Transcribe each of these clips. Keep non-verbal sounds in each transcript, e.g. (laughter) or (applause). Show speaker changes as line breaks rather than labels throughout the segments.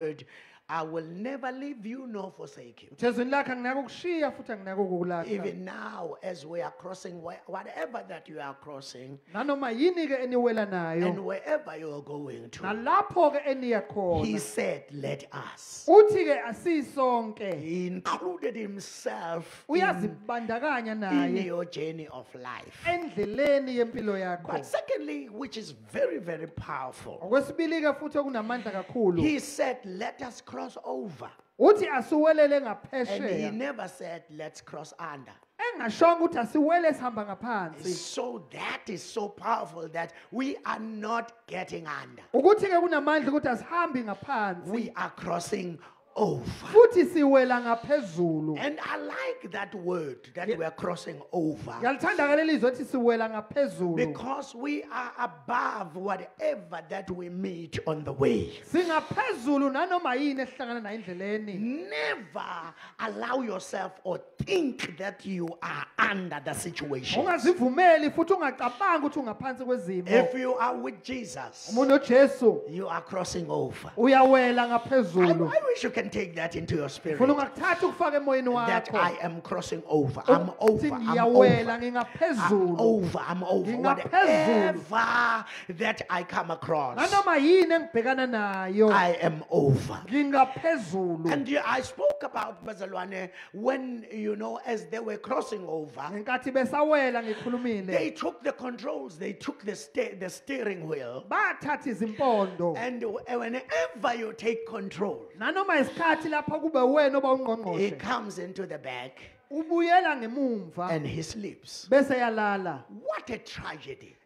word, I will never leave you nor forsake you.
uthezweni lakhe anginako ukushiya futhi anginako ukukulahla
Even now, as we are crossing, whatever that you are crossing,
nanoma yini ke eniwela nayo
and wherever you are going to,
nalapho ke eniya
he said, Let us.
uthi ke asisonke
He included himself in, in your journey of life.
endleleni yempilo yakho
But secondly, which is very, very powerful,
okwesibili ke futhi okunamandla kakhulu
he said, Let us cross over.
uthi asiwelele
And he
ngaphesheya
never said, Let's cross under.
engashonga ukuthi asiwele sihamba ngaphansi
So that is so powerful that we are not getting under.
ukuthi ke kunamandla ukuthi asihambi ngaphansi
We are crossing over.
futhi siwela ngaphezulu
And I like that word that we are crossing over
ngiyalithanda ke leli zwi ethi siwela ngaphezulu
because we are above whatever that we meet on the way.
singaphezulu nanoma yini esihlangana nayo endleleni
Never allow yourself or think that you are under the situation.
ungazivumeli futhi ungacabanga ukuthi ungaphansi kwezimo
If you are with Jesus, you are crossing over. I, I wish you can take that into your spirit.
funa ungakuthatha ukufaka emoyeni
that I am crossing over. Oh,
I'm
over. I'm over. I'm over. I'm over. Whatever that I come across,
nanoma yini engibhekana nayo
I am over. And I spoke about Bazalwane when, you know, as they were crossing over, they took the controls, they took the, sta- the steering wheel. And whenever you take control,
isikhathi lapho kube wena oba
he
ungqongqoshe.
comes into the back
ubuyela ngemumva
and he sleeps.
bese yalala.
What a tragedy.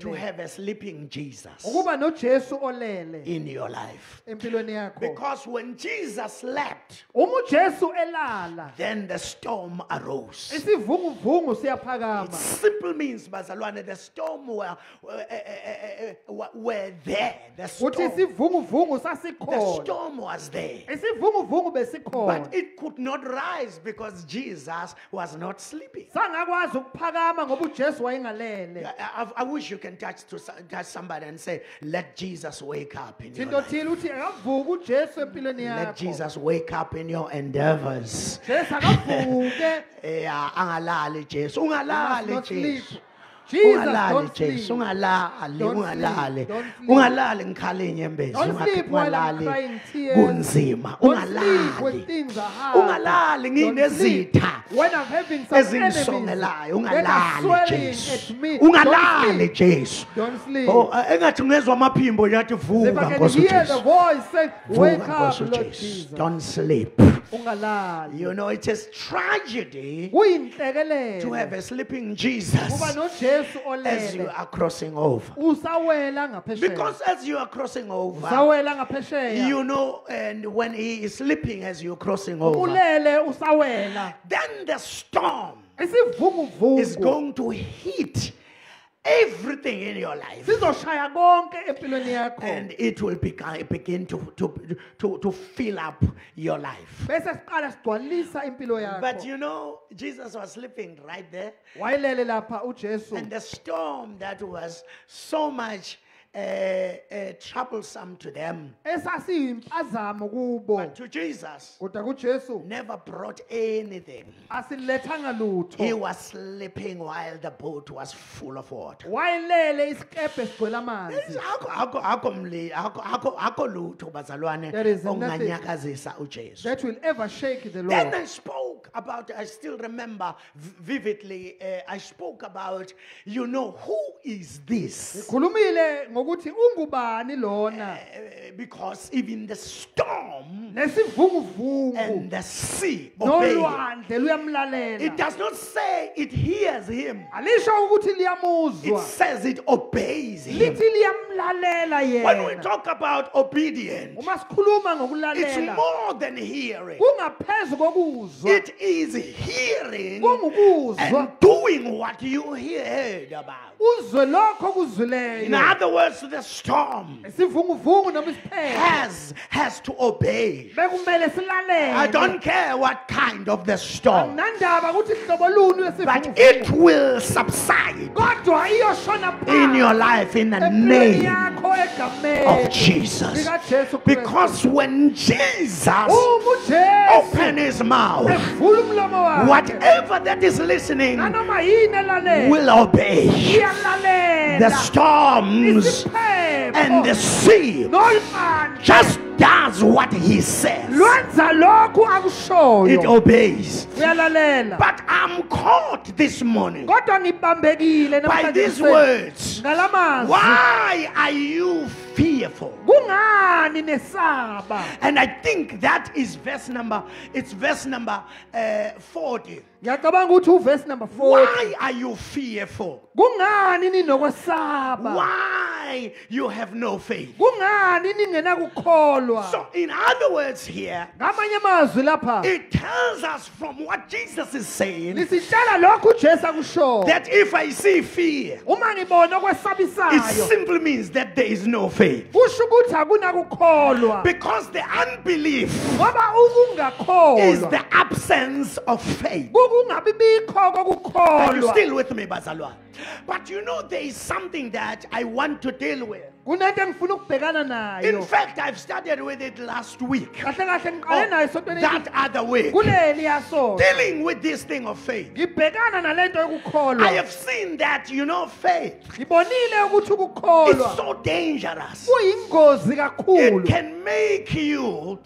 To have a sleeping Jesus.
ukuba nojesu olele
in your life.
empilweni yakho
Because when Jesus slept,
uma ujesu elala
then the storm arose.
isivunguvungu
It
siyaphakama
simple means, Bazalwane, the storm were, were, eh, eh, eh, were there. The storm,
isivunguvungu
the
sasikhona
storm was there.
isivunguvungu besikhona
But it could not rise because Jesus was not sleeping.
sangakwazi ukuphakama ngoba ujesu wayengalele
I, I- I wish you can touch, to, touch somebody and say, Let Jesus wake up in your life.
thile uthi akavuke ujesu empilweni
Let Jesus wake up in your endeavors. (laughs) Yeah, angalali Jesu. Ungalali. Jesu. ungalali
James
ungalali ungalali. ungalali ngikhale inyembezi ungalali kunzima. Ungalali. ungalali nginezitha ezingisongelayo ungalali Jesu. ungalali Jesu. Oh engathi ngezwe amaphimbo yathi vuka
ngosuJesu
don't sleep.
Ungalali.
you know it is tragedy to have a sleeping
Kuba
Jesus as you are crossing over
Usawela ngaphesheya.
because as you are crossing over
Usawela ngaphesheya.
you know and when he is sleeping as you're crossing over
Ulele usawela.
then the storm is going to hit everything in your life
Sizoshaya konke empilweni yakho.
and it will begin, begin to, to, to, to fill up your life.
Bese siqala sigcwalisa impilo
But
yakho.
you know, Jesus was sleeping right there,
Wayelele lapha uJesu.
and the storm that was so much uh, uh, troublesome to them,
kubo.
but to Jesus,
Kodwa kuJesu
never brought anything.
asilethanga
He
lutho.
was sleeping while the boat was full of water.
Wayelele isikebhe sigcwele amanzi.
Akho- akho- akho mli- akho- akho- akho lutho bazalwane
There is nothing.
okunganyakazisa uJesu.
That will ever shake the Lord.
Then
Lord.
I spoke about, I still remember v- vividly, uh, I spoke about, you know, who is this?
Ngokuthi ungubani lona.
Uh, because even the storm
Nesivunguvungu.
and the sea obey. him.
Nolwandle
It
luyamlalela.
does not say it hears him,
Alisho ukuthi
it
liyamuzwa.
says it obeys him.
Lithi liyamlalela
When we
yena.
talk about obedience,
Uma sikhuluma
it's
ngokulalela.
more than hearing,
Kungaphezu kokuzwa.
it is hearing
Kungukuzwa.
and doing what you heard about.
Uzwe lokho
In other words, the storm
Isivunguvungu noma isiphepho.
has has to obey. I don't care what kind of the storm,
Anginandaba ukuthi hlobo luni
but it will subside in your life in the name of Jesus. Because when Jesus
uma ujesu.
open his mouth,
evula umlomo wakhe.
whatever that is listening
nanoma yini elalela
will obey. The storms and the sea just does what he says. It obeys. But I'm caught this morning by these words. Why are you fearful? And I think that is verse number, it's verse number uh, 40.
ngiyacabanga ukuthi uvesi number 40
Why are you fearful? Why you have no faith? So, in other words, here,
ngamanye amazwi lapha
it tells us from what Jesus is saying
lisitshela lokhu ujesu akushoyo
that if I see fear, it simply means that there is no faith.
Kusho ukuthi akunakukholwa
Because the unbelief is the absence of faith. Are you still with me, Bazalwa? But you know, there is something that I want to deal with.
Kunento engifuna ukubhekana
In fact, I've started with it last week. Or
ngiqale oh,
that other week. Dealing with this thing of faith. I have seen that, you know, faith
ngibonile ukuthi
is
ukukholwa
so dangerous. It
kakhulu
can make you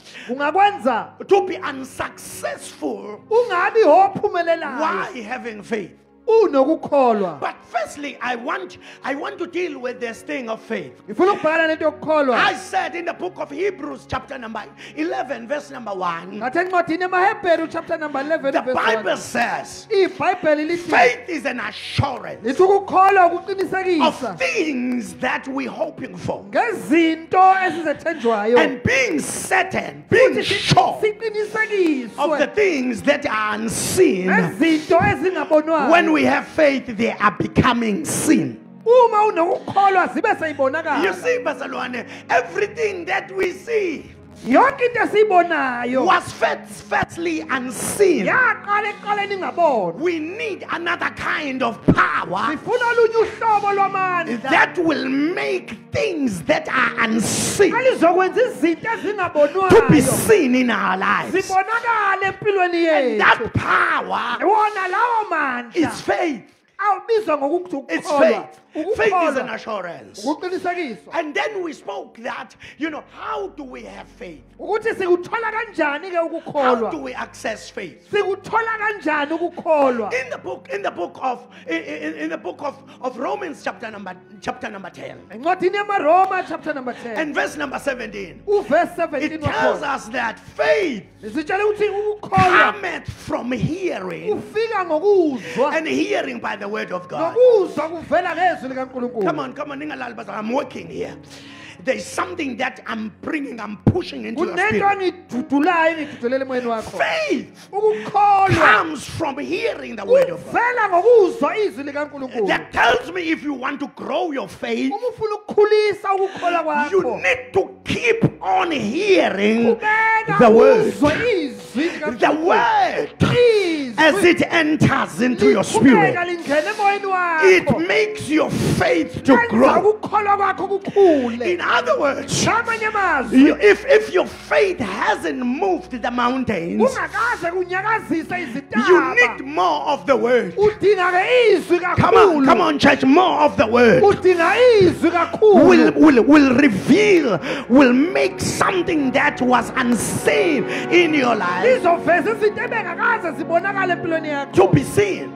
to be unsuccessful
ophumelelayo
having faith.
Unokukholwa.
But firstly, I want I want to deal with this thing of faith.
ngifuna ukubhekana nento yokukholwa.
I said in the book of Hebrews, chapter number 11, verse number 1,
ngathi encwadini emahebheri chapter number 11
the Bible
1
says
ibhayibheli lithi
faith is an assurance
lithi ukukholwa
of things that we're hoping for.
ngezinto ezizethenjwayo
and being certain, being sure of the things that are unseen.
ngezinto ezingabonwayo
When when we have faith, they are becoming
sin.
You see, Barcelona, everything that we see was first, firstly unseen.
yaqala ekuqaleni ingabonwa
We need another kind of power
sifuna olunye uhlobo lwamandla
that will make things that are unseen to be seen in our lives. And that power
wona lawo mandla
is faith. It's faith. Faith is an assurance. And then we spoke that, you know, how do we have faith?
ukuthi sikuthola kanjani ke
How do we access faith?
sikuthola kanjani ukukholwa?
In the book, in the book of in, in, in the book of, of Romans, chapter number chapter number 10,
encwadini yamaroma chapter number 10
and verse number 17,
uverse 17
it tells
wakhona
us that faith
sitshela ukuthi
cometh from hearing, and hearing by the word of God.
Ngokuzwa kuvela ngezwi
Come on, come on, I'm working here. There's something that I'm bringing, I'm pushing into your spirit.
engidudulayo engidudulele emoyeni wakho
Faith comes from hearing the word of God.
kuvela ngokuzwa izwi likankulunkulu
That tells me if you want to grow your faith,
uma ufuna ukukhulisa ukukholwa
you need to keep on hearing the word. The word as it enters into your spirit.
liqhubeka lingena emoyeni
It makes your faith to grow.
ukukholwa kwakho kukhule
In other words,
ngamanye amazwi
you- if, if your faith hasn't moved the mountains, you need more of the word.
udinga ke izwi
Come on, come on, church, more of the word. Will, will, will reveal, will make something that was unseen in your life
izoveza izinto ebengakaze zibonakale empilweni
to be seen.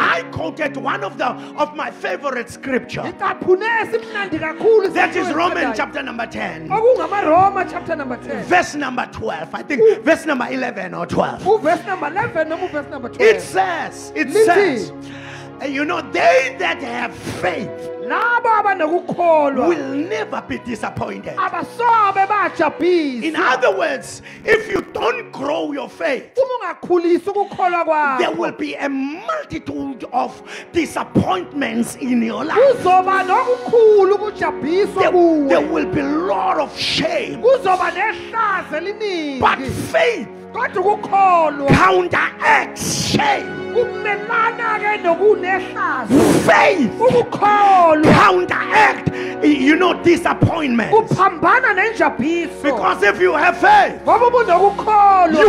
I quoted one of the of my favorite scripture.
icaphune esimnandi kakhulu
That is Romans chapter number 10,
okungamaroma chapter number 10
verse number 12. I think verse number 11 or 12.
uverse number 11 noma uverse number
It says, it says, you know, they that have faith
abanokukholwa
will never be disappointed.
abasobe bajabhisa
In other words, if you don't grow your faith,
uma ungakhulisi ukukholwa
there will be a multitude of disappointments in your life.
kuzoba nokukhulu ukujabhiswa
There, there will be a lot of shame.
kuzoba nehlazo eliningi
But faith
kodwa ukukholwa
counteracts shame.
kumelana ke nokunehlazo.
Faith.
Ukukholwa.
Counteract, you know, disappointment.
kuphambana nenjabiso
Because if you have faith,
ngoba
you
ubunokukholwa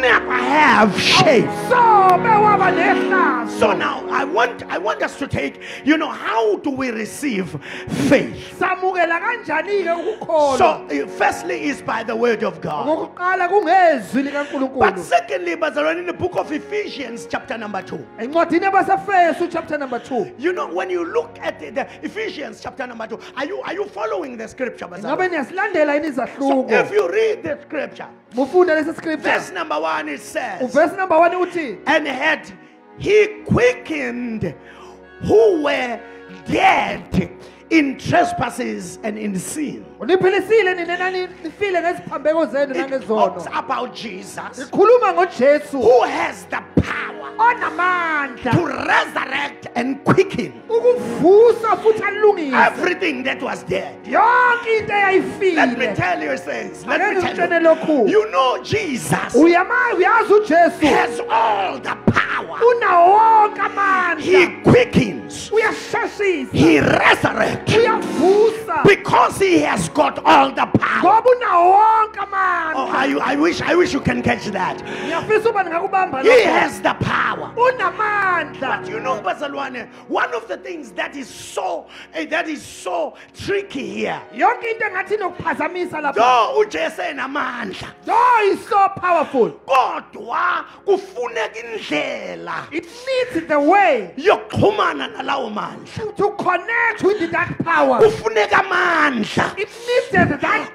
will never have shame.
sobe waba nehlazo
So now I want I want us to take, you know, how do we receive faith?
samukela kanjani ke ukukholwa
So uh, firstly is by the word of God. But secondly, Bazalwane, in the book of Ephesians, chapter number two.
chapter number 2
You know, when you look at the, the Ephesians chapter number two, are you are you following the scripture,
ngabe
Bazalwane?
niyasilandela yini
So if you read the scripture,
mufunda lesi scripture
verse number one it says,
uvesi number 1 uthi
and had he quickened who were dead in trespasses and in sin.
Uniphilisile nina nani nifile ngeziphambeko zenu
It
nangezono
talks about Jesus.
Ikhuluma ngojesu.
Who has the power
onamandla.
to resurrect and quicken
ukuvusa futhi alungise.
everything that was dead.
yonke into
Let me
eyayifile
tell you, saints. Let me tell you.
lokhu.
You know, Jesus
uyamazi uyazi ujesu.
has all the power.
unawo wonke
He
amandla
quickens,
uyasheshisa.
He resurrects.
Uyavusa.
Because He has got all the power.
ngoba unawo wonke
Oh, I, I wish, I wish you can catch that.
ngiyafisa uba ningakubamba
He has the power. But you know, Bazalwane, one of the things that is so eh, that is so tricky here.
yonke into engathi inokuphazamisa lapha
Though uJesu enamandla,
though is so powerful
kodwa kufuneka indlela
it needs the way
yokuxhumana nalawo mandla.
to connect with that power
Kufuneka amandla
it needs that power.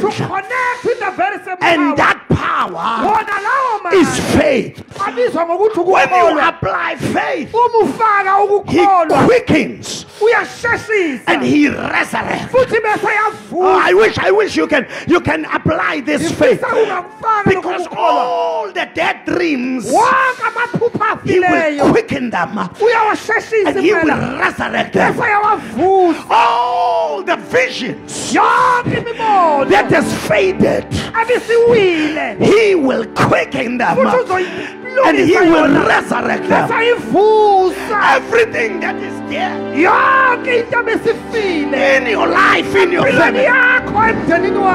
to connect with the very same
And
power.
that power is faith. When you apply faith, he quickens and he resurrects. Oh, I wish, I wish you can you can apply this faith.
ngifisa ungakufaka lokhu
because all the dead dreams he will quicken them. And he will resurrect them. All the visions that has faded, he will quicken them and he will resurrect them. Everything that is dead
yonke into abesifile
in your life, in your family,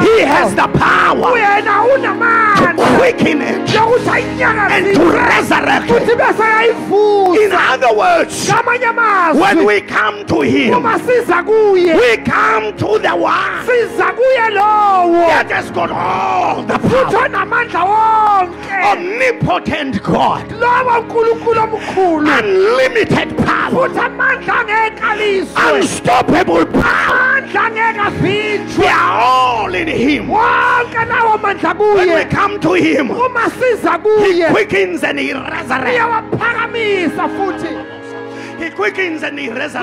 he has the power to quicken it and to resurrect it. In other words, when we come to him,
uma siza kuye
we come to the one that has got all the power. Omnipotent God,
lowo nkulunkulu omkhulu.
Unlimited power,
futhi amandla angeke aliswe.
Unstoppable power. We are all in him.
wonke lawo mandla
When we come to him, he quickens and he resurrects. He quickens and he resurrects.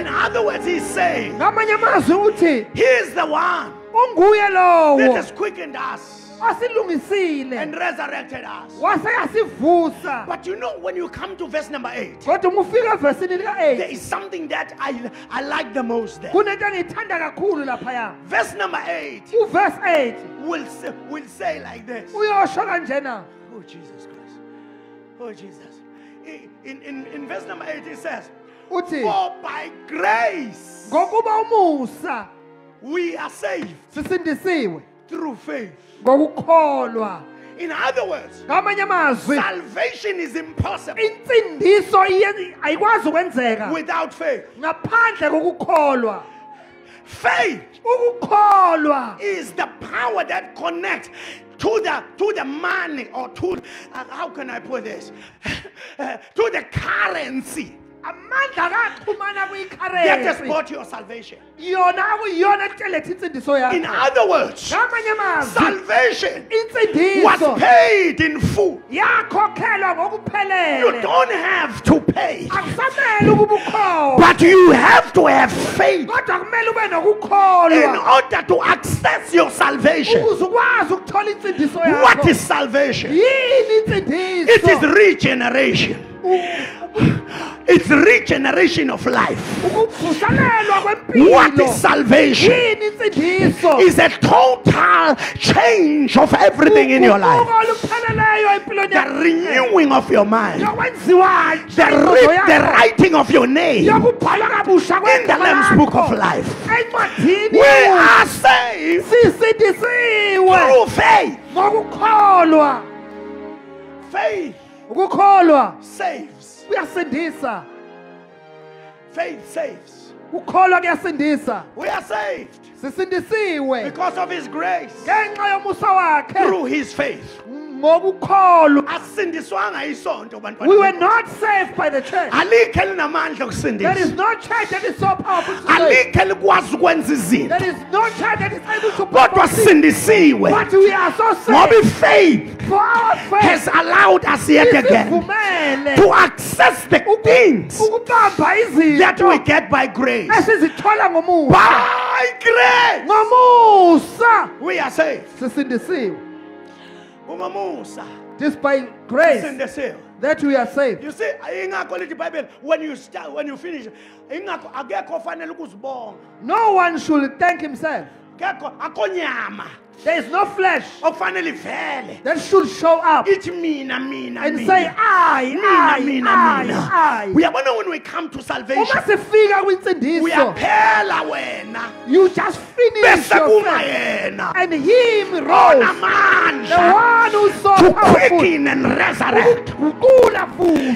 In other words, he's saying,
ngamanye amazwi uthi
He is the one that has quickened us
wasilungisile
and resurrected us.
wase yasivusa
But you know, when you come to verse number 8,
kodwa uma ufika evesini
there
lika-8
is something that I, I like the most there.
kunento engiyithanda kakhulu laphaya
Verse number 8
uvesi 8
will say, will say like this
uyosho kanjena
Oh, Jesus Christ. Oh, Jesus. In, in, in verse number 8, it says,
uthi
For by grace
ngokuba umusa
we are saved
sisindisiwe
through faith.
ngokukholwa.
In other words,
ngamanye amazwi
salvation is impossible
insindiso ayikwazi ukwenzeka.
without faith.
ngaphandle kokukholwa.
Faith
ukukholwa.
is the power that connects to the to the money or to uh, how can I put this? Uh, (laughs) to the currency. That
kuyikharensi
bought your salvation.
yona akuyiyona eteletha insindiso
In other words, salvation was paid in full. You don't have to pay,
akusamele ukuba ukholwa
but you have to have faith in order to access your salvation.
ukuze ukwazi ukuthola insindiso
What is salvation? It is regeneration. It's regeneration of life. What is salvation? Is a total change of everything in your life.
Uguquko olupheleleyo empilweni
The renewing of your mind. The, the writing of your name in the Lamb's book of life. We are saved through faith. Faith
ukukholwa.
Saves.
kuyasindisa
Faith saves.
ukukholwa kuyasindisa.
We are saved.
Sisindisiwe.
Because of His grace.
Ngenxa yomusa wakhe.
Through His faith.
Ngokukholwa
asindiswanga isonto bantwana
we were not saved by the church.
Alikhe linamandla
there
okusindisa
is no church that is so powerful to
likwazi ukwenza izinto.
There is no church that is able to
kodwa sindisiwe.
But we are so
ngoba
saved
ifaith
for our
has
faith
allowed us yet again to access the things that we get by grace.
esizithola ngomusa.
By grace.
Ngomusa.
We are saved.
Sisindisiwe just by grace that we are saved.
You see ingakho lithi ibhayibheli when you start when you finish ingakho akekho ofanele ukuzibonga.
No one should thank himself.
Akho nyama
there is no flesh.
Okufanele ivele.
That should show up
ithi mina mina
and
mina.
say I,
mina
I,
mina
I,
mina.
I.
uyabona when we come to salvation?
Uma sifika kwinsindiso
uyaphela wena.
you just finish
bese kuma
yourself
yena.
and him rose. the
onamandla
one who's so
to quicken and resurrect.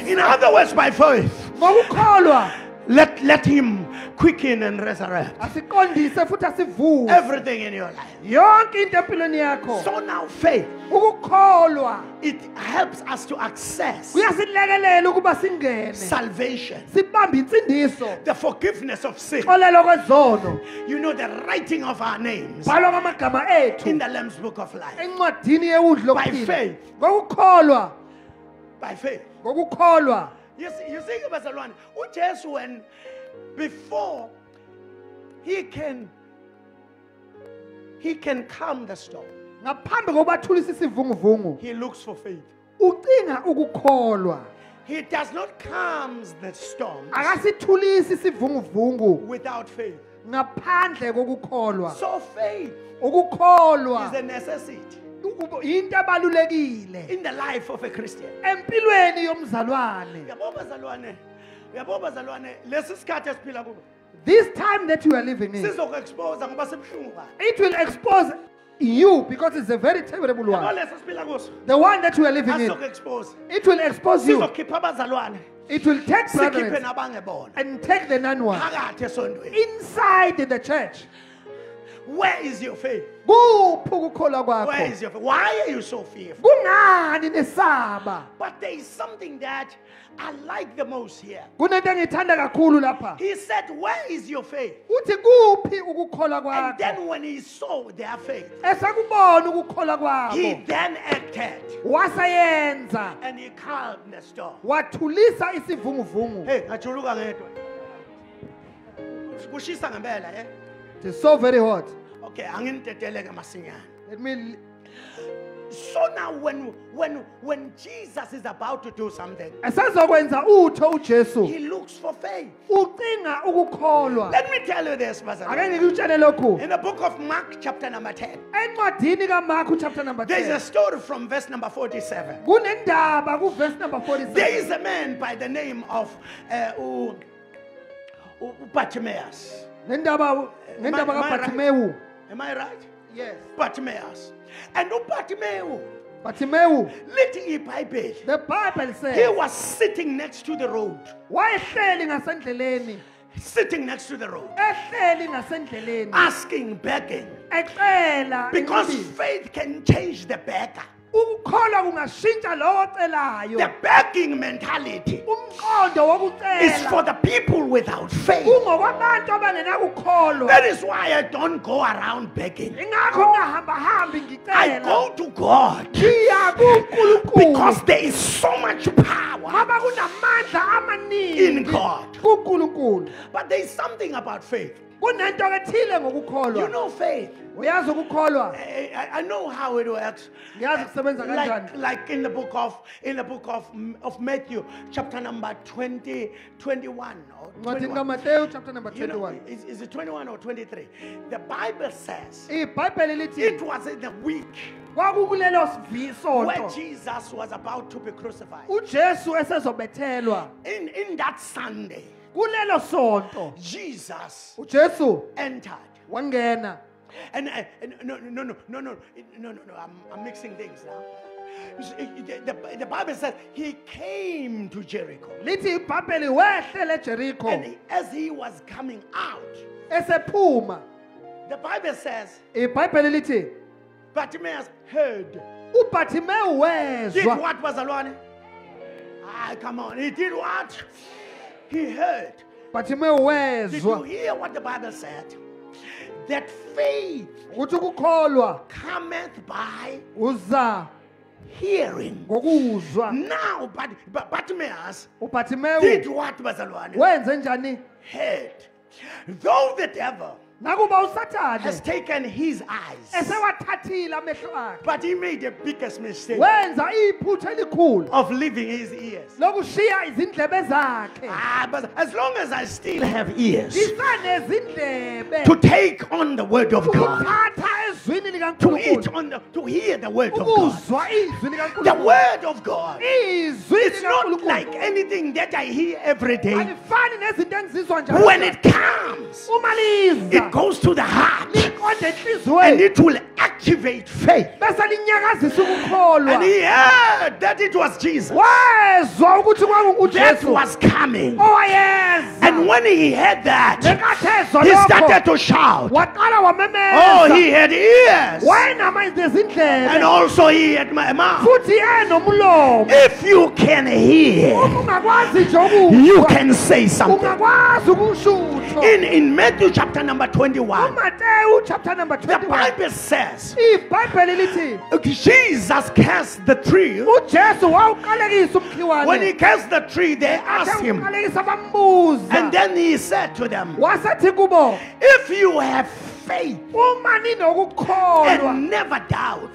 In other words by faith.
Ngokukholwa
let let him quicken and resurrect
asiqondise futhi asivuke.
everything in your life.
Yonke into empilweni yakho.
So now faith
ukukholwa.
it helps us to access
kuyasilekelela ukuba singene.
salvation.
Sibambe insindiso.
The forgiveness of sin.
Xolelo kwezono.
You know the writing of our names
bhalwa kwamagama
in
ethu
the lamb's book of life.
Encwadini
By
lokuphila
faith.
ngokukholwa.
By faith.
Ngokukholwa
You see, you see, bazalwane, uJesu when before he can he can calm the storm,
ngaphambi kokuba athulise isivunguvungu
he looks for faith.
ucinga ukukholwa.
He does not calm the storm
akasithulisi isivunguvungu.
without faith.
ngaphandle kokukholwa.
So faith
ukukholwa.
is a necessity.
Into ebalulekile.
In the life of a Christian.
empilweni yomzalwane.
Uyabo bazalwane, uyabo bazalwane, lesi sikhathi esiphila kubo.
this time that you are living in
Sizokuexpose ngoba sebhlungu
it will expose you because it's a very terrible one.
lesi siphila kuso.
the one that you are living in it will expose you. It will take
nabangebona.
and take the non one inside the church
where is your faith?
Kuphi ukukholwa
where
kwakho
is your faith? Why are you so fearful?
Kungani nesaba?
But there is something that i like the most here.
Kunento engiyithanda kakhulu lapha.
He said where is your faith?
Uthi kuphi ukukholwa
and
kwakho?
then when he saw their faith
esekubona ukukholwa
he
kwabo
then acted.
Wasayenza.
And he calmed the storm.
Wathulisa isivunguvungu.
Hey ngajuluka ngedwa. Kushisa ngempela eh?
It is so very hot.
Okay anginidedeleke masinyane
let me
so now when when when jesus is about to do something
esezokwenza utho ujesu.
he looks for faith.
Ucinga ukukholwa.
Let me tell you this
ake ngikutshele lokhu.
In the book of Mark, chapter number 10,
encwadini kamarku chapter number
there's a story from verse number 47.
kunendaba kuverse number 47
is a man by the name of uh, U- U- Bartimaeus. Am I- am I right?
kaBartimewu
Am I right?
yes
Bartimaeus. And Bartimaeus,
Bartimewu
little Bible,
the bible says he
was sitting next to the road.
wayehleli ngasendleleni
Sitting next to the road,
ehleli ngasendleleni
asking, begging.
ecela
Because faith can change the beggar.
Ukukholwa kungashintsha lowo ocelayo
The begging mentality
umqondo
is for
wokucela
the people without faith.
abangenakukholwa
That is why I don't go around begging.
ingakho ngingahambahambi
I
ngicela
go to God
ngiya kunkulunkulu
because there is so much power.
ngoba kunamandla
In
amaningi
God.
kunkulunkulu
But there is something about faith.
kunento ethile
You
ngokukholwa
know faith.
Uyazi ukukholwa
I, I- I know how it works.
ngiyazi kusebenza
Like,
kanjani
like in the book of in the book of, of Matthew, chapter number 20, 21 or
ncwadini
21.
kaMateyu chapter number
You know,
21
is, is it 21 or 23? The Bible says
ibhayibheli lithi
it was in the week
kwakukulelo
where
sonto
Jesus was about to be crucified.
uJesu esezobethelwa
In, in that Sunday,
kulelo sonto
Jesus
uJesu
entered.
wangena
and, uh, and no, no, no, no, no, no, no, no. I'm, I'm mixing things now. Eh, the, the, the, Bible says he came to Jericho. And he, as he was coming out,
esephuma.
the Bible says
ibhayibheli lithi
Bartimaeus heard. uBartimaeus
wezwa.
Did what was alone ah come on he did what? He heard.
Bartimaeus wezwa
did you hear what the Bible said? That faith
ukuthi ukukholwa
cometh by
uza
hearing.
ngokuzwa
Now, but, but Bartimaeus did
uBhathimeyu
what, Bazalwane?
wenze njani
Heard. Though the devil
nakuba
has taken his eyes,
esewathathile amehlo akhe.
but he made the biggest mistake
wenza iphutha elikhulu.
of leaving his ears.
lokushiya izindlebe zakhe.
Ah, but as long as I still have ears to take on the word of God, to eat on the, to hear the word of God. The word of God. It's not like anything that I hear every day.
alifani nezinto engizizwa
When it comes,
liza
it goes to the heart and it will activate faith. And he heard that it was Jesus that was coming.
owayeza
And when he heard that, he started to shout. Oh, he had ears. And also he had my mouth. If you can hear,
uma ungakwazi nje
you can say something. In, in Matthew chapter number 21,
uMateyu chapter number 21.
the
21
Bible says
ibhayibheli lithi
Jesus cast the tree.
Oh, uJesu wawuqalekisa
When he cast the tree, they asked him. And then he said to them,
wasethi kubo
If you have faith. And never doubt,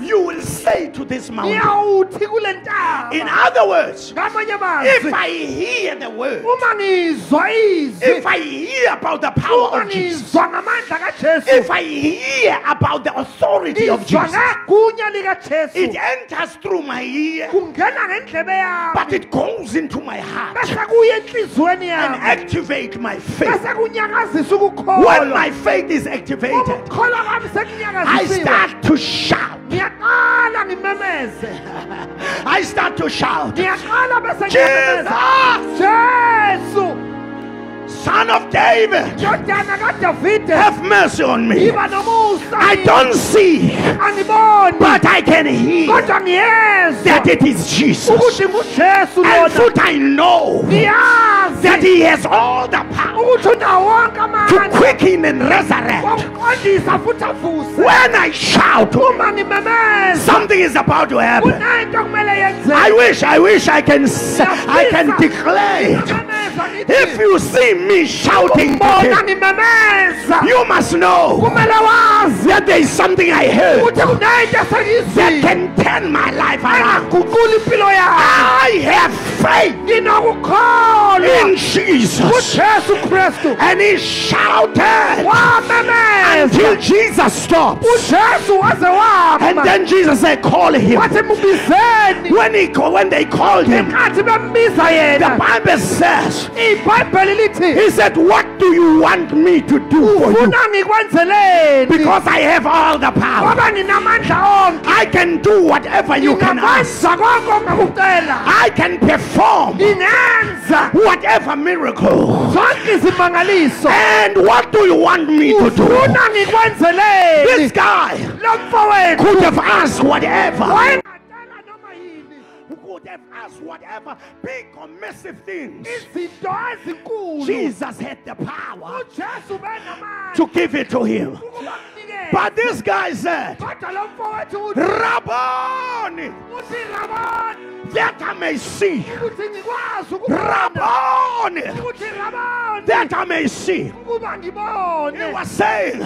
you will say to this mountain. In other words, if I hear the word,
uma ngizwa izwi.
if I hear about the power of Jesus,
ngizwa ngamandla kaJesu.
if I hear about the authority of Jesus, it enters through my ear, but it goes into my heart.
Bese kuye enhliziyweni
and activate my faith.
kunyakazisa
my faith is activated, I start to shout. (laughs) I start to shout. Jesus!
Jesus!
Son of David, have mercy on me. I don't see, but I can hear that it is Jesus. And foot I know that He has all the power
ukuthi unawo wonke
to quicken and resurrect.
avuse
When I shout, something is about to happen. I wish, I wish I can, I can declare it. If you see me shouting,
ngibona
today,
ngimemeza
you must know that there is something I heard that can turn my life around.
engaguqula impilo yami
I have faith in Jesus. And he shouted until Jesus stopped. And then Jesus said, Call him. When, he, when they called him, the Bible says, He said, What do you want me to do for you? Because I have all the power.
ngoba nginamandla onke
I can do whatever you can ask.
ngingakwenza konke ongakucela
I can perform whatever miracle. And what do you want me to do? This guy could have asked whatever us whatever big or massive things. Jesus had the power to give it to him. But this guy said, Rabboni, that I may see. Rabboni, that I may see. He was saying,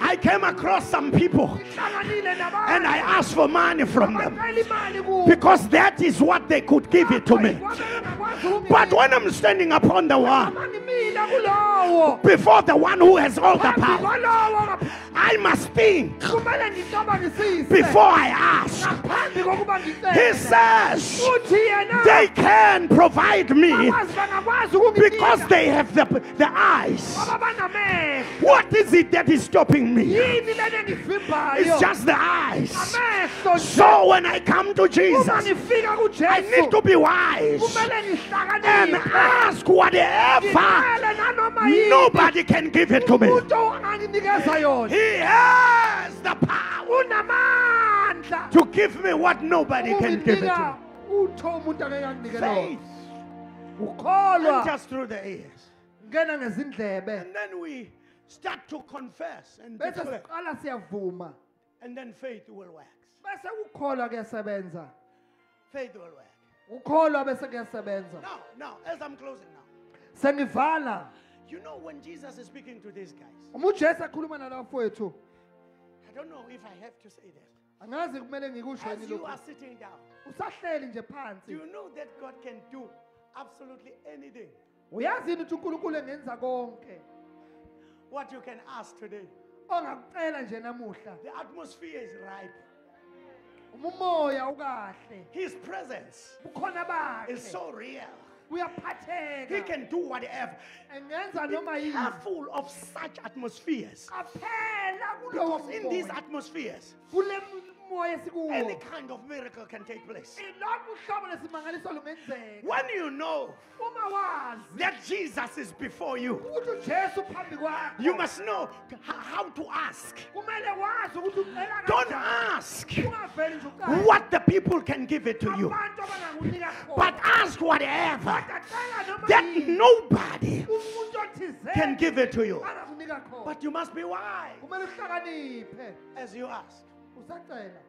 I came across some people and I asked for money from them because that is what they could give it to me. But when I'm standing upon the one, before the one who has all the power, I must think before I ask. He says they can provide me because they have the, the eyes. What is it that is stopping me?
yini lena engivimbayo
It's just the eyes. So when I come to Jesus, I need to be wise and ask whatever.
ngicele nanoma yini
Nobody can give it to me.
umuntu anganginikeza yona
He has the power to give me what nobody can give it to me.
utho umuntu angeke
Faith. And just through the ears. And then we start to confess and declare. And then faith will wax. Faith will
ukholwa bese kuyasebenza.
Now, now, as I'm closing now,
sengivala.
You know when Jesus is speaking to these guys,
uma ujesu akhuluma nalabafowethu
I don't know if I have to say that.
angazi kumele ngikusho
As you are sitting down,
usahleli nje phansi.
You know that God can do absolutely anything?
uyazini ukuthi unkulunkulu engenza konke?
What you can ask today.
ongakucela nje namuhla.
The atmosphere is ripe.
Uma umoya ukahle
His presence is so real. Are.
He
can do whatever.
engenza
Be
noma yini
careful of such atmospheres. Because in these atmospheres, any kind of miracle can take place.
Eh, ilokhu uhlobo lesimangaliso lungenzeka
When you know that Jesus is before you,
ukuthi ujesu phambi kwakho
you must know how to ask.
kumele wazi ukuthi ucela
Don't ask
ungaveli nje uqale.
what the people can give it to you,
abantu abangakunika khona
but ask whatever that nobody can give it to you. But you must be wise as you ask.
Usacela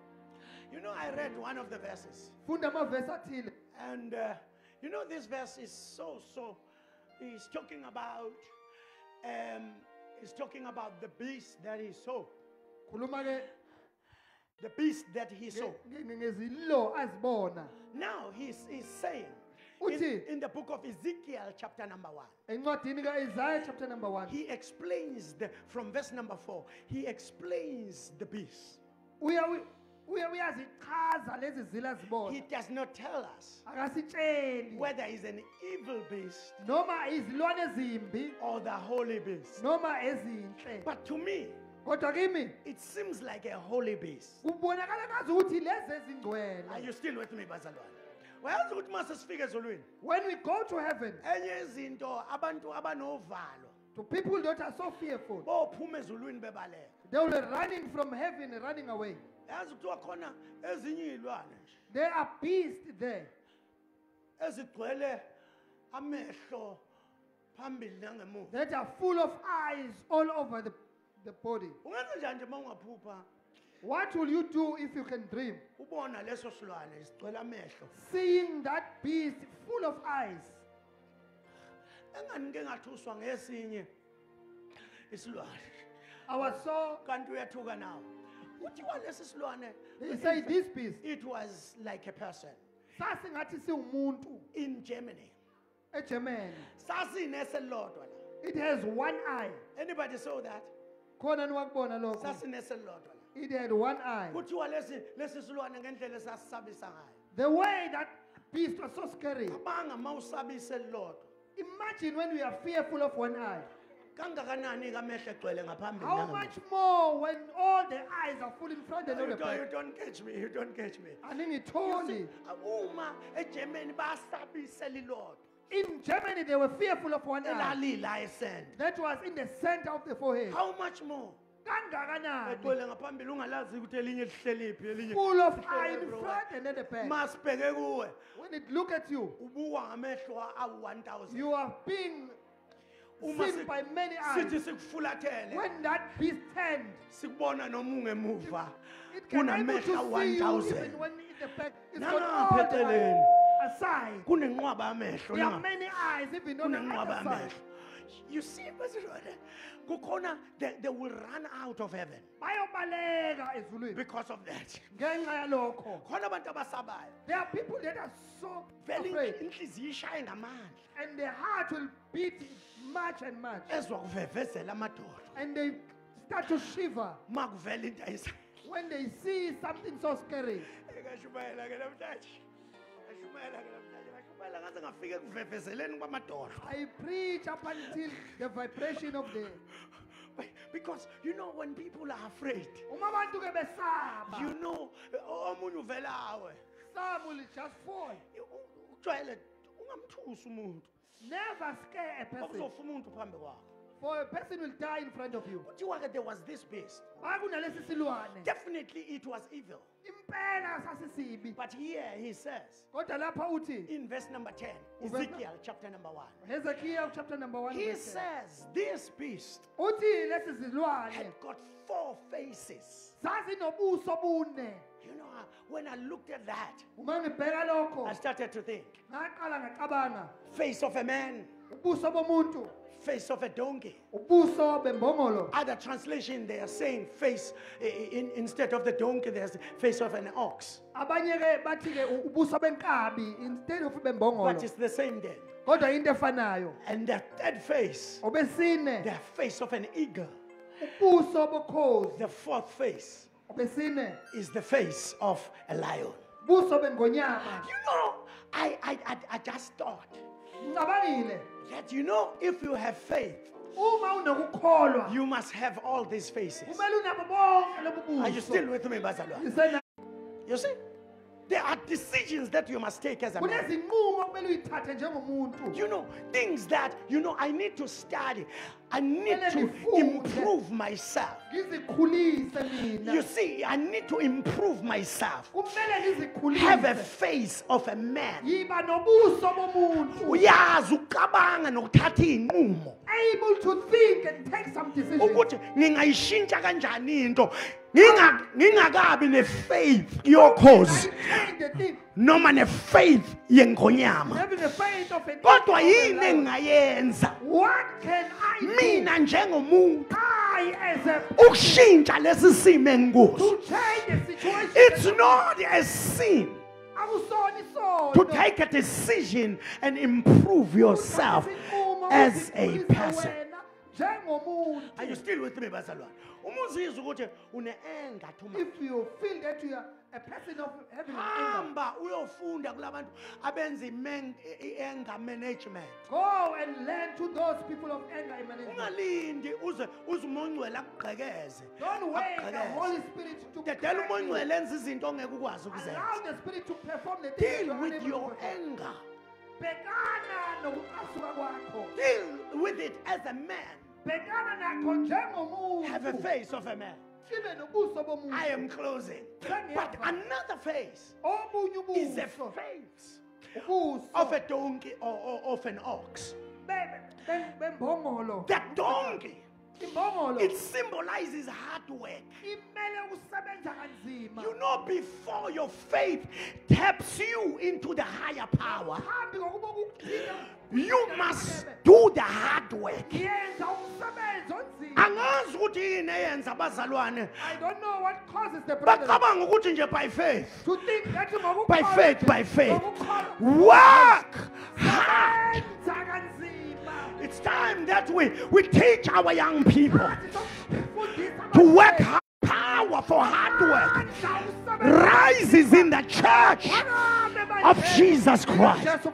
You know, I read one of the verses,
funda amavesi athile
and uh, you know, this verse is so so. He's talking about, um, he's talking about the beast that he saw,
khuluma ke
the beast that he saw.
nge- nge- ngezilo azibona
Now he's, he's saying in, in the book of Ezekiel, chapter number one,
encwadini ka-isaya chapter number 1
he explains the from verse number four. He explains the beast.
Uya uya uyazichaza lezi zilo
He does not tell us
akasitsheli.
whether he's an evil beast
noma izilwane ezimbi.
or the holy beast.
noma ezinhle.
But to me,
kodwa kimi
it seems like a holy beast.
kubonakala ukuthi lezi
Are
ezingcwele
you still with me, bazalwane? Wayazi ukuthi mase sifike ezulwini.
When we go to heaven
enye izinto abantu abanovalo.
to people that are so fearful
bophuma ezulwini bebaleka
they were running from heaven running away.
Yazi kuthiwa khona ezinye iy'lwane nje.
There are beasts there.
Ezigcwele amehlo phambili nangemuva.
That are full of eyes all over the, the body.
Ungenza njani nje uma ungaphupha
what will you do if you can dream?
Ubona leso silwane sigcwele amehlo.
Seeing that beast full of eyes.
Enganike ngathuswa ngesinye isilwane
I was so
kanti uyathuka nawo kuthiwa lesi silwane
they say this beast.
it was like a person.
Sasingathi siwumuntu.
In germany.
Egermany
sasineselilodwa la.
It has one eye.
Anybody saw that?
Khona niwakubona lokho.
Sasineselilodwa la.
It had one eye.
Kuthiwa lesi lesi silwane ngendlela esasisabisa ngayo.
The way that beast was so scary.
Cabanga uma usabise lilodwa
imagine when we are fearful of one eye
kangakanani kamehlo egcwele ngaphambili
how
nangemuva?
much more when all the eyes are full in front and
you
the
don't, you
back
don't catch me you don't catch me.
Aningitholi.
Uma egermany basabise lilodwa
in germany they were fearful of one eye.
Elalila esend
that was in the center of the forehead.
How much more?
Kangakanani?
Egcwele ngaphambili ungalazi ukuthi elinye lihleliphi elinye
full of eye in front and at the back.
Masibheke kuwe.
When it look at you
ubukwa ngamehlo awu-1000
you are being
uma
seen by many
sithi
eyes.
sikufulathele
When that beast turned,
sikubona noma ungemuva
it can able
kunamehla
to see you
1000
even when in the back. It's
Nanga
got all the
pheceleni.
way aside.
kunenqwaba amehlo
There are
na
many eyes even on the
kunenqwaba
other side.
amehlo you see kukhona they, they will run out of heaven
bayobaleka ezulwini.
because of that.
Ngenxa yalokho.
Khona abantu abasabayo.
There are people that are so
vele
afraid.
inhliziyo ishaye ngamandla.
And their heart will beat much and much.
Ezwa kuvevezela amadoda.
And they start to shiver.
Uma into ayisa
when they see something so scary.
Ngashumayela ke namhlanje ngashumayela ke namhlanje ngashumayela ngaze ngafike ekuvevezeleni
i preach up until the vibration of the
because you know when people are afraid
uma abantu ke besaba.
you know eh, omunye uvela awe.
Some will just fall.
Eh, ujwayele ungamthusi umuntu.
Never scare a person.
Okuzofa umuntu phambi kwakho
for a person will die in front of you.
There was this beast. Definitely it was evil. But here he says
kodwa lapha uthi
in verse number 10
Uvela-
ezekiel chapter number 1
hezekiya chapter number 1
he says this beast
uthi lesi zilwane
had got four faces. you know uh, when i looked at that
uma ngibheka lokho
i started to think face of a man face of a donkey.
Ubuso bembongolo
other translation they are saying face i- i- in, instead of the donkey there's face of an ox.
Abanye ke bathi ke ubuso benkabi instead of
but
bembongolo
it's the same thing
kodwa into efanayo
and the third face
obesine
the face of an eagle.
Ubuso bokhozi.
The fourth face
obesine
is the face of a lion.
Buso bengonyama.
You know i i i, I just thought
ngicabangile
that you know if you have faith you must have all these faces.
kumele unabo bonke lobu
are you still with me bazalwane?
Isena-
you see there are decisions that you must take as a man.
Kunezinqumo okumele uyithathe njengomuntu.
You know things that you know i need to study. I need to improve myself. You see i need to improve myself. Have a face of a man.
Yiba nobuso bomuntu.
Uyazi ukucabanga nokuthatha iy'nqumo
able to think and take some decisions.
Ukuthi ngingayishintsha kanjani into? Nginga- ngingakabi nefaith yokhozi
change the thing
noma nefaith yengonyama.
Having a faith of an
kodwa yini
a
engingayenza?
What can I do
mina njengomuntu.
I as a
ukushintsha lesi simo engikuso
to change the situation.
It's not a sin. To take a decision and improve yourself as a person are you still with me bazalwane uma uzizwa ukuthi much.
If you feel that you are a person of having
hamba uyofunda kulabantu abenza i-anger management.
go and learn to those people of anger management.
Ungalindi uze uze umongcwele akugqekeze
don't wait the Holy Spirit to
dedela umongcwele enza izinto ongeke ukwazi ukuzenza
allow the Spirit to perform the things
deal with your
perform.
anger.
bhekana nokucasuka kwakho
deal with it as a man have a face of a man i am closing but another face is a face of a donkey or, or of an ox the donkey it symbolizes hard work.
Imele ukusebenza kanzima.
You know, before your faith taps you into the higher power,
phambi kokuba kukuthina
you must do the hard work.
yenza umsebenzi onzima.
Angazi ukuthi yini eyenza abazalwane?
I don't know what causes the problem.
Bacabanga ukuthi nje by faith
to think that
by faith by faith. work hard it's time that we we teach our young people to work hard power for hard work. Rises in the church of Jesus Christ.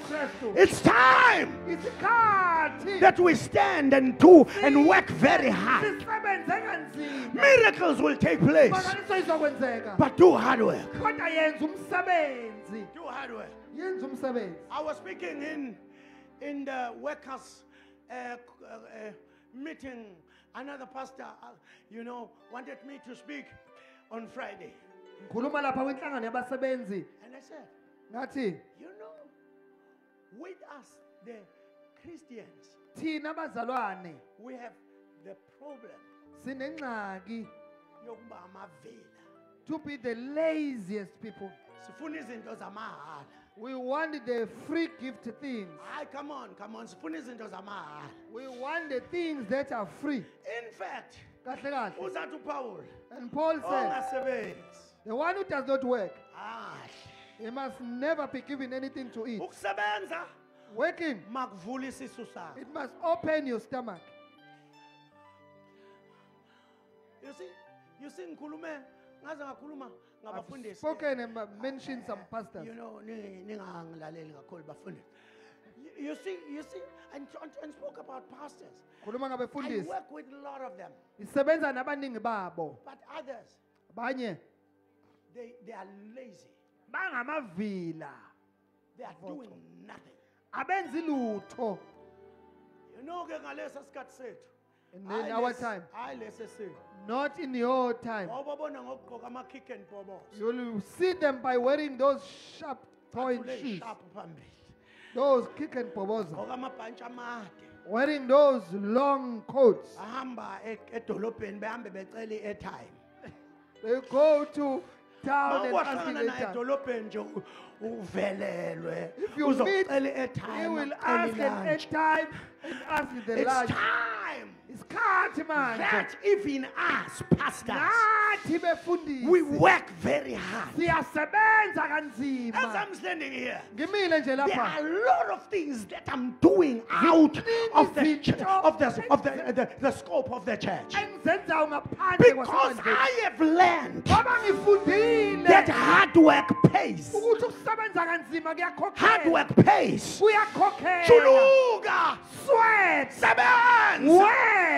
It's time that we stand and do and work very hard. Miracles will take place but do hard work.
Kodwa yenza umsebenzi
do hard work. I was speaking in in the workers uh, uh, meeting. Another pastor, uh, you know, wanted me to speak on Friday,
ngikhuluma lapha kwinhlangano yabasebenzi
and I said,
ngathi
you know, with us the Christians,
thina bazalwane
we have the problem
sinengxaki
yokuba amavila.
to be the laziest people
Sifuna izinto zamahala.
We want the free gift things
Hayi come on, come on. Sifuna izinto zamahala.
we want the things that are free
In fact,
kahle kahle
uzathi uPaul
and paul
Oh,
said
ongasebenzi.
the one who does not work
Hayi.
he must never be given anything to eat
Ukusebenza
working
makuvula isisu sakho.
it must open your stomach
You see, you see ngikhulume ngaze ngakhuluma
I've
ngabafundisi.
spoken and mentioned some pastors
You know, ni- ningangilaleli kakhulu bafundisi. You- You see, you see, and, and, and spoke about pastors.
khuluma
I
ngabefundisi
work with a lot of them,
isebenza nabaningi babo
but others,
abanye
they, they are lazy.
bangamavila
They are doing nothing.
abenzi lutho
You know, ke ngalesa sikhathi sethu.
In, our time
hayi
not in your time
Wawubabona ngokugqoka ama-kick and bobos.
you'll see them by wearing those sharp point shoes
phambili.
those kick and poboza
Gqoka amabhantshi amade.
wearing those long coats
Bahamba e- edolobheni behambe becela i-airtime.
they go to town and asking
Mawuwahlangana naye
later.
edolobheni nje u- uvelelwe.
if you meet
Uzocela
he
i-airtime.
will ask an time and ask the
It's
lunch
time that even us pastors. We work very hard. As I'm standing here, there are a lot of things that I'm doing out of the ch- of the of the, uh, the, the scope of the church. because I have learned that hard work pays.
ukuthi ukusebenza kanzima
Hard work pays. Chuluka,
sweat.
Sebenza,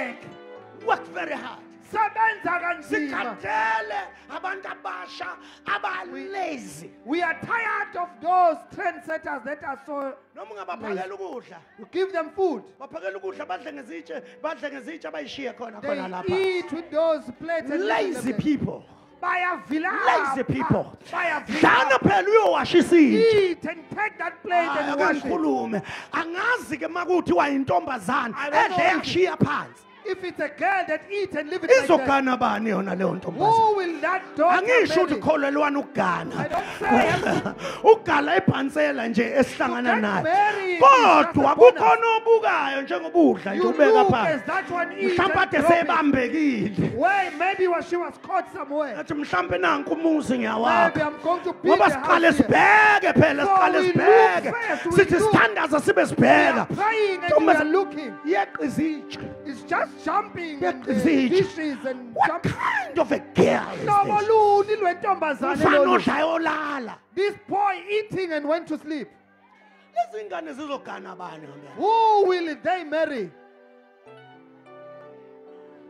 work
work very hard.
sebenza kanzima
Sikhatele abantu abasha abalazy.
we are tired of those trendsetters that are so
Noma ungabaphakela ukudla,
you give them food
baphakela ukudla badle ngezitshe, badle ngezitshe abayishiye khona
they
khona lapha.
eat with those plates and leave
Lazy
them there.
people.
bayavilapha
Lazy people. Dlana
bayavilapha
phela uyowasha isitshe.
eat and take that plate
Hayi,
and wash it
akangikhulume angazi ke makuthiwa intombazana
I don't know
edle
if-
yakushiya phansi
if it's a girl that eat and leave it like that
izogana bani yona leyo ntombazana?
who will that daughter
angisho ukuthi
marry?
kholelwana
I
ukugana.
Don't say (laughs)
ukugala ibhansela nje esihlangana
get
naye.
married is
kodwa
just a bonus.
kukhona obukayo njengoba udla nje
you
ubeka
look
phansi
as that one eats
mhlawumbe
and
ade
drop it.
sebambekile.
Where maybe was she was caught somewhere.
Athi mhlawumbe nanku umuzi
maybe
ngiyawakha
I'm going to build
ngoba
a
siqale
house here.
sibheke phela
So
siqale
we look
sibheke.
first, we
sithi
look.
sithandaza sibe
we are
sibheka
praying and we
Ntombazana-
are looking.
yeqa izitshe
it's just jumping
Yeah,
in the dishes and
what kind of a girl is this?
Luni lwentombazane
mfana
lolu?
odlayo olala.
This boy eating and went to sleep.
Lezi ngane zizogana bani
who will they marry?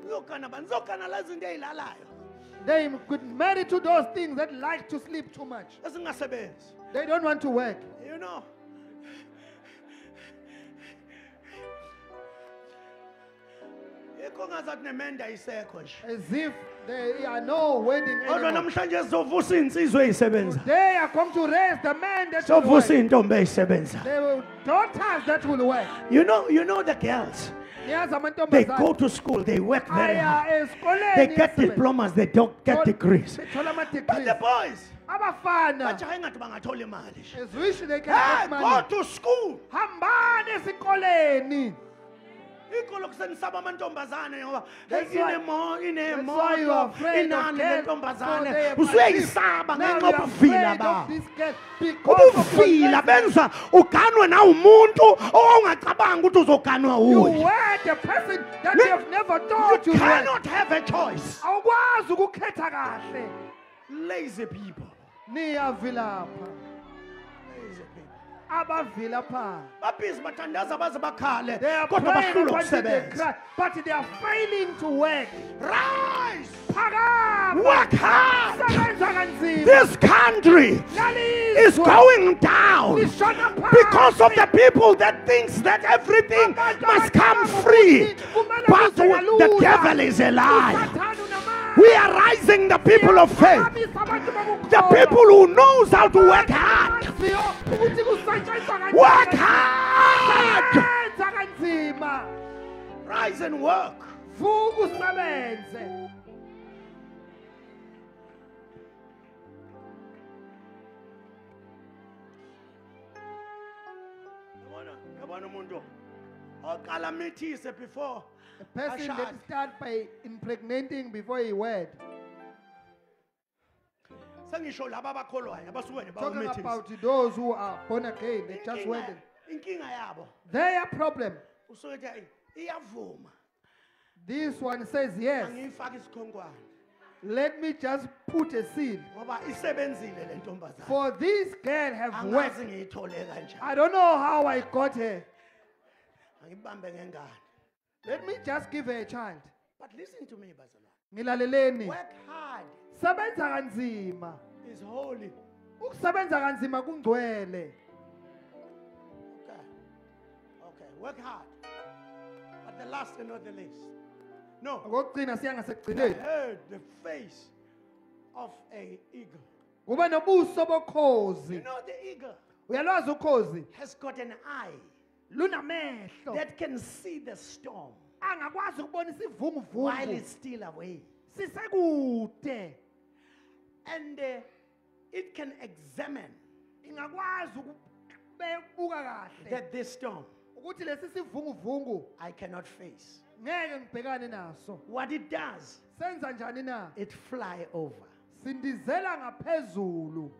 Zizogana bani zizogana lezi zinto ey'lalayo.
They could marry to those things that like to sleep too much. They don't want to work.
You know
as if there are no wedding
kodwa namhlanje sizovusa iy'nsizwa ey'sebenza
they are going to raise the men that will work.
The iy'ntombi ey'sebenza
They daughters that will work.
You know you know the girls.
Niyazi
they go to school they work very
aya
hard.
esikoleni
they get diplomas they don't get degrees.
bethola
but the
ama-degrees
boys
abafana
bangathola imali nje.
Wish they can
hey go to school.
Hambani esikoleni
ikholo kusenisaba amantombazane ngoba
inemoyo
inani lentombazane usuyayisaba ngenxa
obufila
ba
ubufila
benza uganwe na umuntu owawungacabanga ukuthi uzoganwa wuye
You
cannot have a choice.
Awukwazi ukukhetha kahle.
Lazy people.
Niyavilapha.
People
abavilapha
babhizi bathandaza baze bakhale. Kodwa bahlulwe ukusebenza.
But they are failing to work.
Rise!
Phakama
work hard!
Sebenza kanzima.
This country is going down. Because of the people that thinks that everything must come free. But the devil is a liar. We are rising the people of faith, the people who knows how to work hard. Work hard. Rise and work. Yabona, umuntu oqala before
a person
ashade.
that start by impregnating before he wed
sengisho laba abakholwayo abasuke
talking about those who are born again they just wedded
inkinga yabo.
Their problem.
Usuke ethi "Hayi, iyavuma.
This one says yes.
Angiyifaki isikhonkwane
let me just put a seal.
Ngoba isebenzile le ntombazana
for this girl have
angazi
worked.
ngiyithole kanjani
i don't know how i got her
angibambe ngengane
let me just give her a child
but listen to me bazalwane.
Ngilaleleni.
Work hard.
Sebenza kanzima.
Is holy.
Ukusebenza kanzima kungcwele.
Okay. Okay work hard. But the last and not the least. No.
Okokugcina siya
I
ngasekugcineni
heard the face of a eagle.
Kuba nobuso
you
bokhozi
know the eagle
uyalwazi ukhozi?
has got an eye.
Lunamehlo
that can see the storm
angakwazi ukubona
while
isivunguvungu
it's still away.
Sisekude.
And uh, it can examine
ingakwazi ukubuka kahle.
that this storm
ukuthi lesi sivunguvungu
I cannot face.
ngeke ngibhekane naso.
What it does,
senza njani na?
it fly over.
Sindizela ngaphezulu.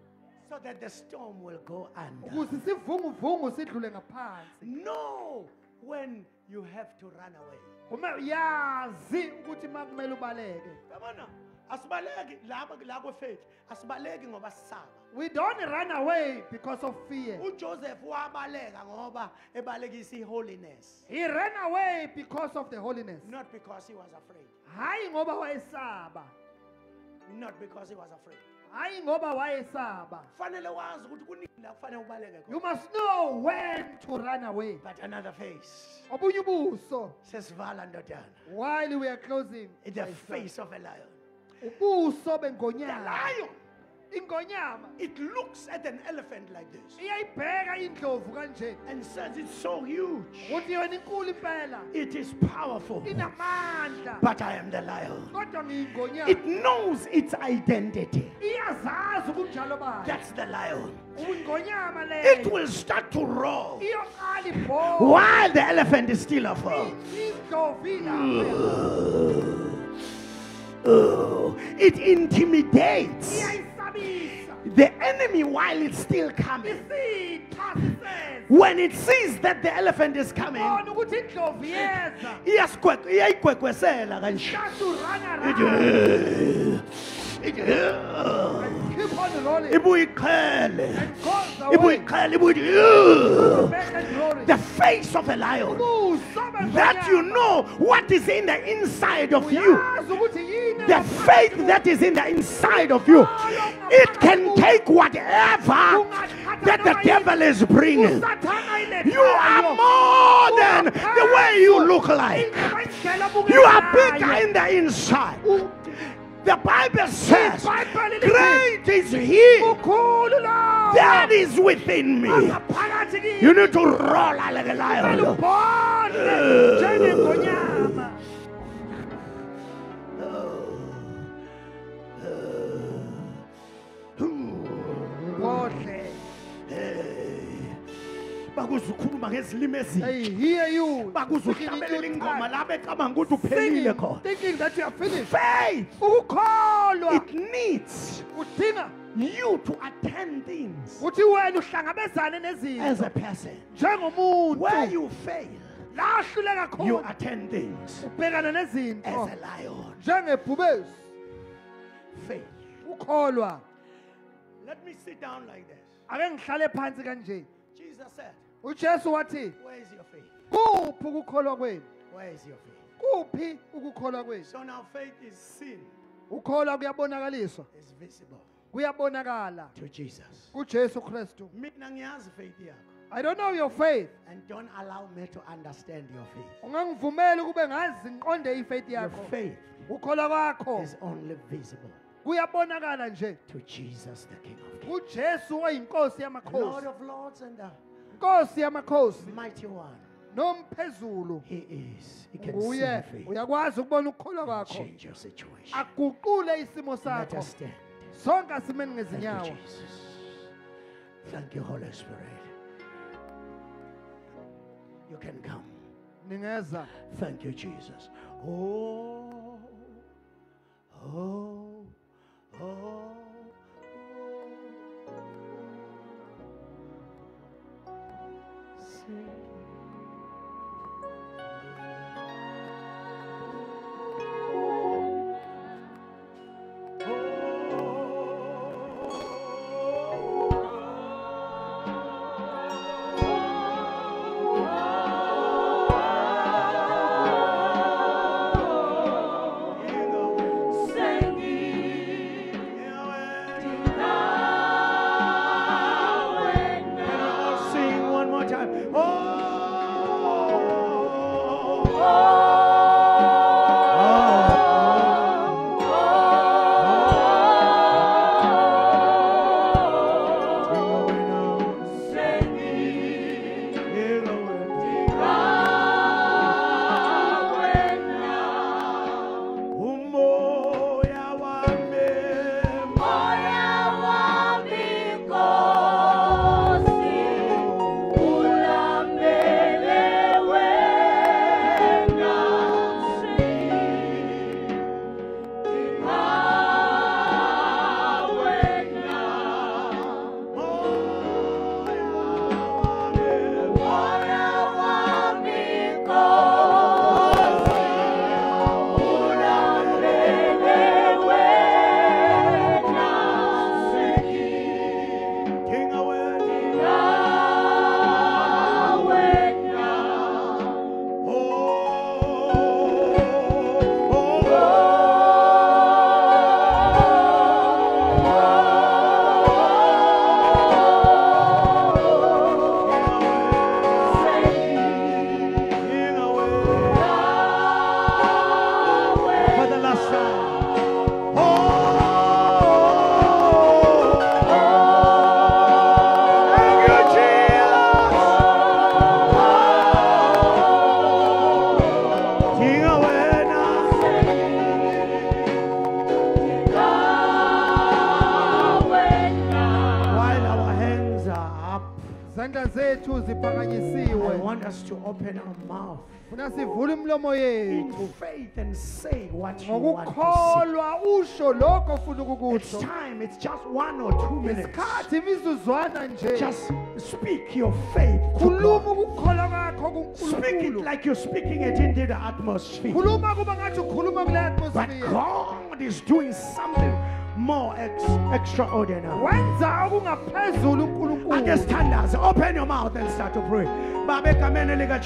So that the storm will go under.
ukuze isivunguvungu sidlule ngaphansi
Know when you have to run away.
uma yazi ukuthi ma ubaleke
Yabona, asibaleki laba la kwefaith, asibaleki ngoba sisaba.
we don't run away because of fear
uJoseph wabaleka ngoba ebalekisa iholiness,
he ran away because of the holiness
not because he was afraid.
hayi ngoba wayesaba
Not because he was afraid.
Hayi ngoba wayesaba.
Fanele wazi ukuthi kuningi la kufanele ubaleke
you must know when to run away.
But another face.
Obunye ubuso.
Sesivala ndodana.
while we are closing
In the face of a lion.
ubuso
lion,
ingonyama
it looks at an elephant like this.
Iyayibheka indlovu kanje
and says it's so huge.
ukuthi yona inkulu impela.
It is powerful.
inamandla.
But I am the lion.
kodwa ngiyingonyama
It knows its identity.
iyazazi ubunjalo bayo
That's the lion. It will start to roar. While the elephant is still Oh, it intimidates the enemy while it's still coming. When it sees that the elephant is coming, oh,
bona ukuthi indlovu yeza
iyasikwek- iyayigwegwesela kanje.
Shasurana
It- it-
keep on rolling.
Ibuye iqhele
and goes
ibuye
away
iqhele ibuye ithi,
back and rolling.
The face of a lion. That you know what is in the inside of you.
Uyazi ukuthi yini
the faith that is in the inside of you. It can take whatever that the devil is bringing. You are more than the way you look like. you are bigger in the inside the bible says great is he that is within me. You need to roll like a lion.
Ubone njengengonyama kodle
bakuze ukhuluma ngezilimi ezintsha
they hear you.
Bakuze
speaking in
uhlabelela
new
ingoma
tongues,
la becabanga ukuthi uphelile
singing,
khona.
thinking that you are finished.
Faith!
Ukukholwa.
It needs
udinga
you to attend things.
Ukuthi wena uhlangabezane
as
nezinto
a person.
Njengomuntu.
Where you fail
la ahluleka
you
khona
attend things.
Ubhekana
as
nezinto
a lion.
Njengebhubesi
faith
ukholwa
let me sit down like this.
Ake ngihlale phansi kanje.
Jesus said
ujesu wathi
where is your faith?
Kuphi ukukholwa kwenu?
Where is your faith?
Kuphi ukukholwa kwenu?
So now faith is seen.
Ukholwa kuyabonakaliswa.
Is visible.
Kuyabonakala.
To jesus.
Kujesu kristu.
Mina ngiyazi faith yakho.
I don't know your faith.
And don't allow me to understand your faith.
Ungangivumeli ukube ngazi ngiqonde ifaith
your
yakho.
faith
ukholwa kwakho.
is only visible.
Kuyabonakala nje.
To jesus the king of kings.
Kujesu oyinkosi
lord
yamakhosi
of lords and the
inkosi yamakhosi
mighty one
nomphezulu
He is. He can see
nguye uyakwazi ukubona ukukholwa kwakho
Change your situation.
aguqule isimo
Let
sakho
us stand.
sonke asimeni
Thank you,
ngezinyawo
Jesus. Thank you, Holy Spirit. You can come.
ningeza
Thank you, Jesus. Oh, oh, oh. Sing. Mouth
funa sivule
in
yethu
faith and say what you want to
ngokukholwa usho lokho ofuna
say. It's
ukukusho
time, it's just one or two minutes.
isikhathi imizuzwana nje
Just speak your faith. to
khuluma
God.
ukukholwa kwakho
Speak it
kuNkulunkulu
like you're speaking it into the atmosphere.
khuluma kuba ngathi ukhuluma kule
But
atmosphere
God is doing something more ex- extraordinary. Understand us. Open your mouth and start to pray. Babe kamene lika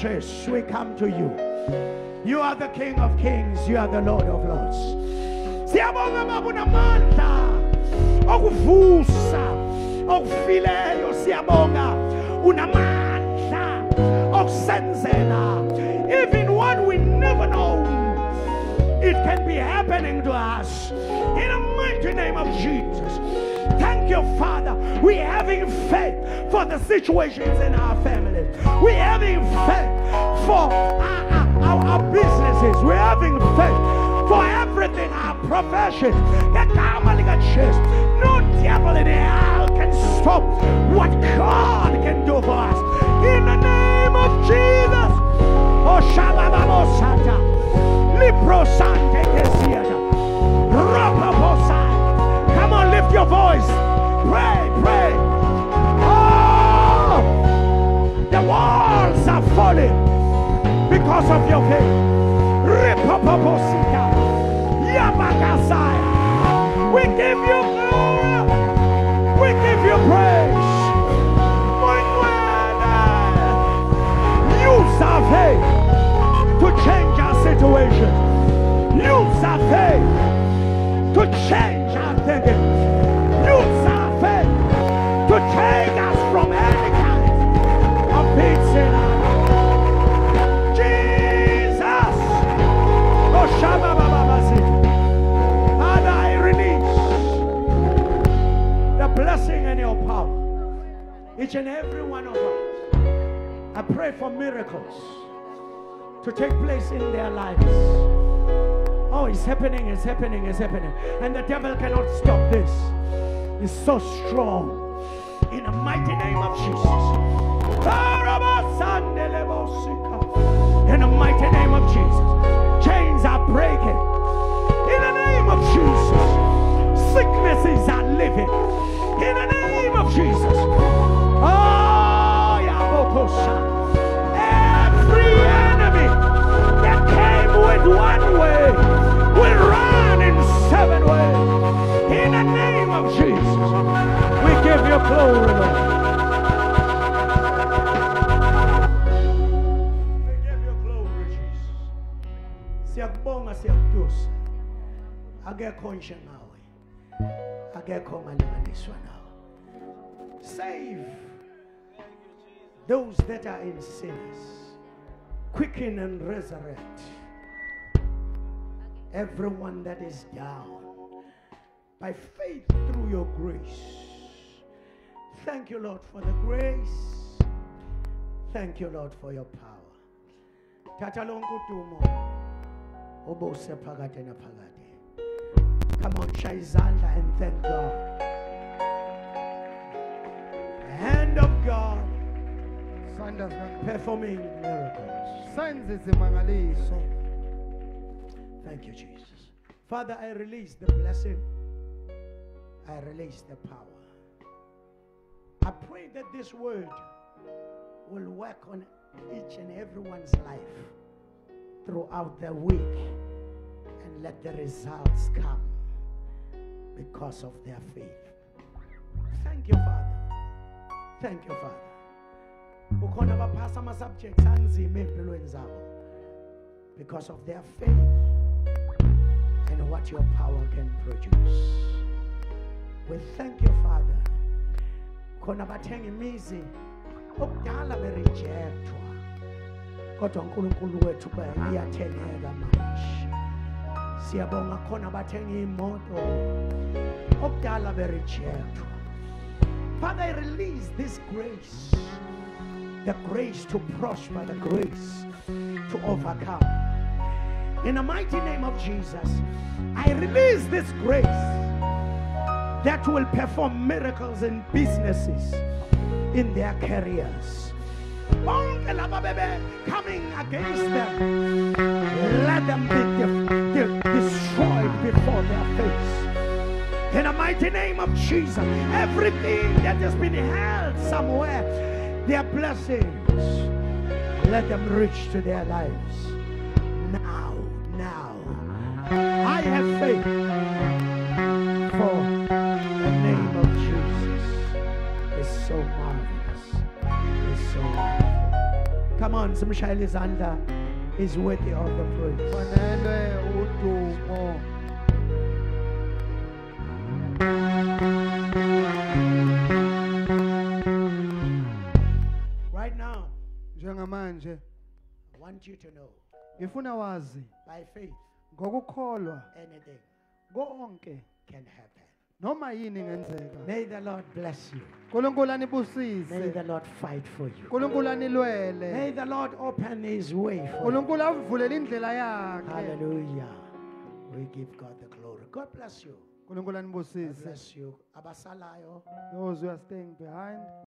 we come to you. You are the King of Kings. You are the Lord of Lords. Siyabonga baba unamandla okuvusa okufileyo siyabonga unamandla okusenzela even what we never know it can be happening to us in the mighty name of Jesus. Thank you, Father. We're having faith for the situations in our family. We're having faith for our, our, our, businesses. We're having faith for everything, our profession. No devil in hell can stop what God can do for us. Faith to change our thinking. Use our faith to take us from any kind of being sinner. Jesus. Oh, Shabba Baba Father, I release the blessing and your power. Each and every one of us. I pray for miracles to take place in their lives. Oh, it's happening, it's happening, it's happening. And the devil cannot stop this. He's so strong. In the mighty name of Jesus. In the mighty name of Jesus. Chains are breaking. In the name of Jesus. Sicknesses are living. In the name of Jesus. Oh. Every enemy that came with one will run in seven ways. In the name of Jesus. We give you glory, Lord. We give you glory, Jesus. Siyakubonga siyakudusa. Akekho nje ngawe. Akekho ongalinganiswa nawe. Save those that are in sinners. Quicken and resurrect everyone that is down by faith through your grace. Thank you, Lord, for the grace. Thank you, Lord, for your power. Thatha lonke udumo obuse phakade naphakade. Come on, shaya izandla and thank God. The hand of God performing miracles.
senze izimangaliso
Thank you, Jesus. Father, I release the blessing. I release the power. I pray that this word will work on each and everyone's life throughout the week and let the results come because of their faith. Thank you, Father. Thank you, Father. Because of their faith and what your power can produce. We thank you, Father. Khona bathenga imizi okudala berejectwa kodwa uNkulunkulu wethu ba iyathengeka manje. Siyabonga khona bathenga imoto okudala berejectwa. Father, I release this grace. The grace to prosper, the grace to overcome. In the mighty name of Jesus, I release this grace that will perform miracles in businesses, in their careers. Oh, Bebe coming against them, let them be de- de- destroyed before their face. In the mighty name of Jesus, everything that has been held somewhere, their blessings, let them reach to their lives on, Zanda is worthy of the praise. Right now,
njengamanje
I want you to know
ngifuna wazi
by faith,
ngokukholwa
anything
konke
can happen.
Noma yini ingenzeka
May the Lord bless you.
nkulunkulu
May
anibusise
the Lord fight for you.
nkulunkulu
May
anilwele
the Lord open his way for you.
nkulunkulu avulele indlela yakhe
Hallelujah. We give God the glory. God bless you.
nkulunkulu
God
anibusise
bless you. Abasalayo.
those who are staying behind